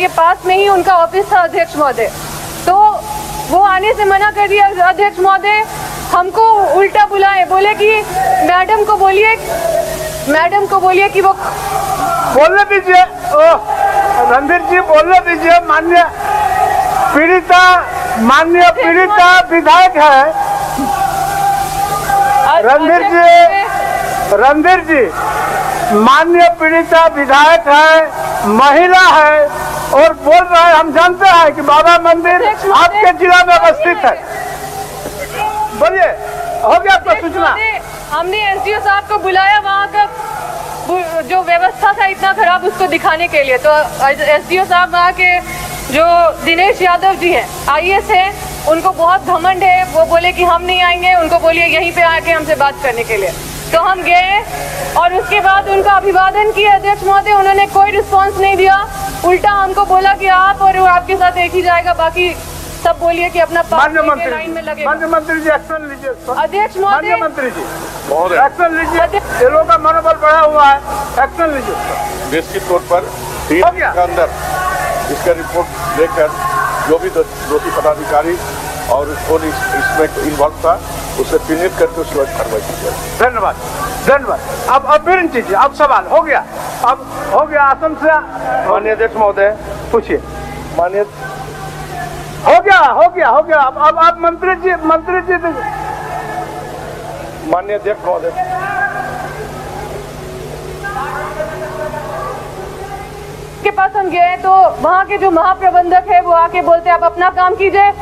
के पास में ही उनका ऑफ़िस था अध्यक्ष महोदय। तो वो आने से मना कर दिया अध्यक्ष महोदय हमको उल्टा बुलाए। बोले कि मैडम को बोलिए मैडम को बोलिए कि वो बोलने दीजिए। ओ रणधीर जी बोलने दीजिए। मान्य पीड़िता मान्य पीड़िता विधायक है। रणधीर जी रणधीर जी मान्य पीड़िता विधायक है महिला है। और बोल रहा है हम जानते हैं कि बाबा मंदिर आपके जिला में अवस्थित है। बोलिए हो गया आपका सूचना? हमने- एसडीओ साहब को बुलाया वहाँ का जो व्यवस्था था इतना खराब उसको दिखाने के लिए। तो एसडीओ साहब वहाँ के जो दिनेश यादव जी हैं आईएएस हैं उनको बहुत घमंड है। वो बोले कि हम नहीं आएँगे उनको बोलिए यहीं पे आके हमसे बात करने के लिए। तो हम गए और उसके बाद उनका अभिवादन किया अध्यक्ष महोदय उन्होंने कोई रिस्पांस नहीं दिया। उल्टा हमको बोला कि आप और वो आपके साथ एक ही जाएगा बाकी सब बोलिए कि अपना लाइन में लगे। मंत्री जी एक्शन लीजिए अध्यक्ष महोदय। मंत्री जी एक्शन लीजिए। ये का मनोबल बढ़ा हुआ है। एक्शन लीजिए। निश्चित तौर पर तीन दिन गया। के अंदर इसका रिपोर्ट लेकर जो भी दो- दोषी पदाधिकारी और कौन इस, इसमें इन्वॉल्व था उसे चिन्हित करके उसके बाद कार्रवाई की जाए धन्यवाद। धन्यवाद। अब अब फिर कीजिए अब सवाल। हो गया। अब हो गया आसन से। माननीय अध्यक्ष महोदय पूछिए। माननीय हो गया हो गया हो गया। अब अब आप मंत्री जी मंत्री जी माननीय अध्यक्ष महोदय। के पास हम गए तो वहाँ के जो महाप्रबंधक है वो आके बोलते आप अपना काम कीजिए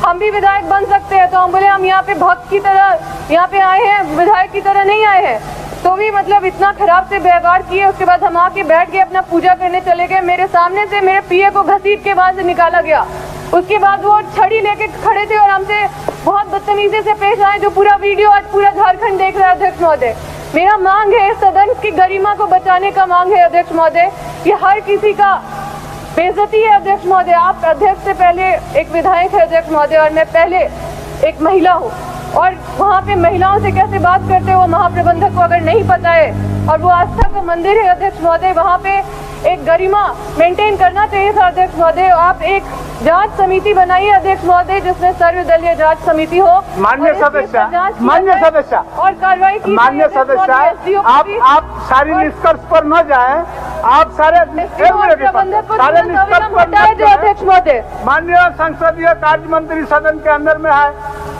हम भी विधायक बन सकते हैं। तो हम बोले हम यहाँ पे भक्त की तरह यहाँ पे आए हैं विधायक की तरह नहीं आए हैं। तो भी मतलब इतना खराब से व्यवहार किए, उसके बाद हम आके बैठ के अपना पूजा करने चले गए। मेरे सामने से मेरे पीए को घसीट के वहाँ से निकाला गया। उसके बाद वो छड़ी लेके खड़े थे और हमसे बहुत बदतमीजी से पेश आए, जो पूरा वीडियो आज पूरा झारखंड देख रहा है, अध्यक्ष महोदय। मेरा मांग है सदन की गरिमा को बचाने का मांग है, अध्यक्ष महोदय। ये हर किसी का बेजती है, अध्यक्ष महोदय। आप अध्यक्ष से पहले एक विधायक है, अध्यक्ष महोदय, और मैं पहले एक महिला हूँ। और वहाँ पे महिलाओं से कैसे बात करते हो वो महाप्रबंधक को अगर नहीं पता है और वो आस्था का मंदिर है अध्यक्ष महोदय वहाँ पे एक गरिमा मेंटेन करना चाहिए था अध्यक्ष महोदय। आप एक जाँच समिति बनाइए अध्यक्ष महोदय जिसमें सर्वदलीय जाँच समिति हो। मान्य सदस्य, मान्य सदस्य, और कार्रवाई की मान्य सदस्य आप आप सारी निष्कर्ष पर न जाएँ। आप सारे। सारे। अध्यक्ष महोदय। माननीय संसदीय कार्य मंत्री सदन के अंदर में है।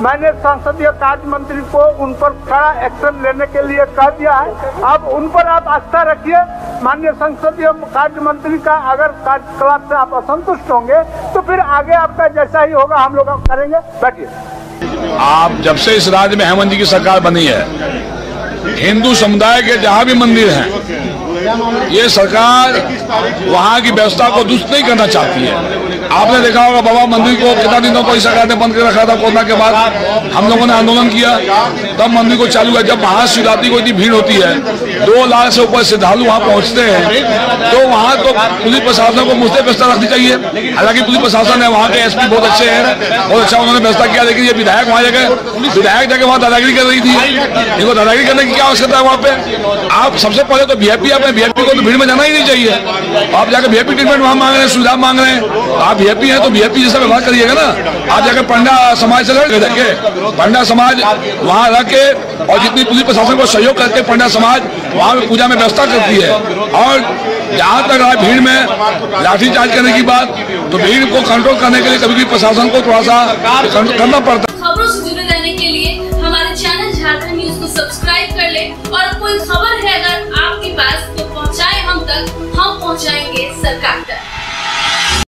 मैंने संसदीय कार्य मंत्री को उन पर कड़ा एक्शन लेने के लिए कह दिया है। अब उन पर आप आस्था रखिए। माननीय संसदीय कार्य मंत्री का अगर कार्यकलाप से आप असंतुष्ट होंगे तो फिर आगे आपका जैसा ही होगा हम लोग आप करेंगे। बैठिए। आप जब से इस राज्य में हेमंत जी की सरकार बनी है हिंदू समुदाय के जहाँ भी मंदिर हैं ये सरकार वहाँ की व्यवस्था को दुरुस्त नहीं करना चाहती है। आपने देखा होगा बाबा मंदिर को कितना दिनों को इस सरकार ने बंद कर रखा था, कोरोना के बाद हम लोगों ने आंदोलन किया। तब मंदिर को चालू किया जब महाशिवरात्रि को इतनी भीड़ होती है, दो लाख से ऊपर श्रद्धालु वहाँ पहुँचते हैं। तो वहाँ तो पुलिस प्रशासन को मुझसे व्यवस्था रखनी चाहिए। हालाँकि पुलिस प्रशासन है, वहाँ के एसपी बहुत अच्छे हैं, बहुत अच्छा उन्होंने व्यवस्था किया, लेकिन ये विधायक वहाँ जगह विधायक जगह वहाँ दादागिरी कर रही थी। इनको दादागिरी करने की क्या आवश्यकता है वहाँ पे? आप सबसे पहले तो वीआईपी आपने वीआईपी को तो भीड़ में जाना ही नहीं चाहिए। आप जाकर वीआईपी ट्रीटमेंट वहाँ मांग रहे हैं, सुविधा मांग रहे हैं। वीआईपी हैं तो वीआईपी जैसा व्यवहार करिएगा ना। आप जाकर पंडा समाज से लड़ के पंडा समाज वहाँ रह के और जितनी पुलिस प्रशासन को सहयोग करके पंडा समाज वहाँ पूजा में व्यवस्था करती है। और जहाँ तक रहा भीड़ में लाठीचार्ज करने की बात तो भीड़ को कंट्रोल करने के लिए कभी भी प्रशासन को थोड़ा सा करना पड़ता। है खबरों से जुड़े रहने के लिए हमारे चैनल झारखंड न्यूज़ को सब्सक्राइब कर ले। और कोई खबर है अगर आपके पास तो पहुँचाए हम तक। हम पहुंचाएँगे सरकार तक।